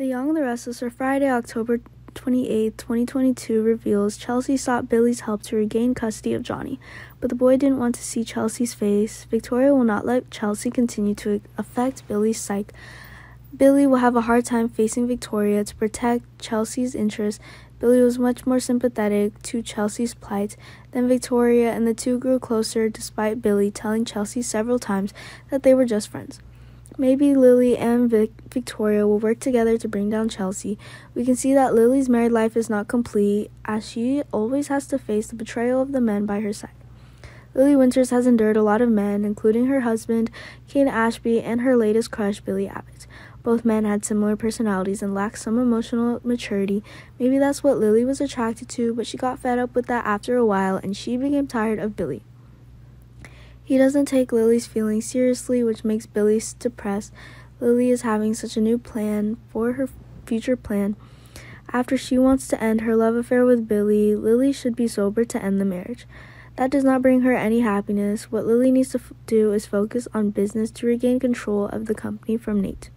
The Young and the Restless for Friday, October 28, 2022 reveals Chelsea sought Billy's help to regain custody of Johnny, but the boy didn't want to see Chelsea's face. Victoria will not let Chelsea continue to affect Billy's psyche. Billy will have a hard time facing Victoria to protect Chelsea's interests. Billy was much more sympathetic to Chelsea's plight than Victoria, and the two grew closer despite Billy telling Chelsea several times that they were just friends. Maybe Lily and Vic- Victoria will work together to bring down Chelsea. We can see that Lily's married life is not complete, as she always has to face the betrayal of the men by her side. Lily Winters has endured a lot of men, including her husband, Cane Ashby, and her latest crush, Billy Abbott. Both men had similar personalities and lacked some emotional maturity. Maybe that's what Lily was attracted to, but she got fed up with that after a while and she became tired of Billy. He doesn't take Lily's feelings seriously, which makes Billy depressed. Lily is having such a new plan for her future plan. After she wants to end her love affair with Billy, Lily should be sober to end the marriage. That does not bring her any happiness. What Lily needs to f- do is focus on business to regain control of the company from Nate.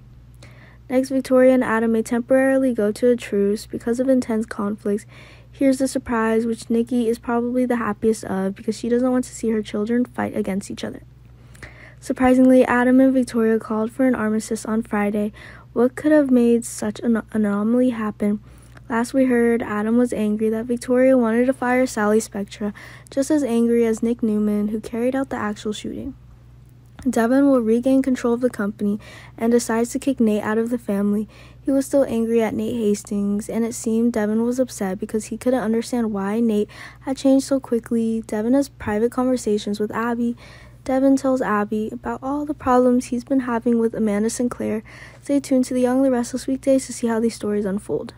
Next, Victoria and Adam may temporarily go to a truce because of intense conflicts. Here's the surprise, which Nikki is probably the happiest of because she doesn't want to see her children fight against each other. Surprisingly, Adam and Victoria called for an armistice on Friday. What could have made such an anomaly happen? Last we heard, Adam was angry that Victoria wanted to fire Sally Spectra, just as angry as Nick Newman, who carried out the actual shooting. Devin will regain control of the company and decides to kick Nate out of the family. He was still angry at Nate Hastings, and it seemed Devin was upset because he couldn't understand why Nate had changed so quickly. Devin has private conversations with Abby. Devin tells Abby about all the problems he's been having with Amanda Sinclair. Stay tuned to the Young the Restless weekdays to see how these stories unfold.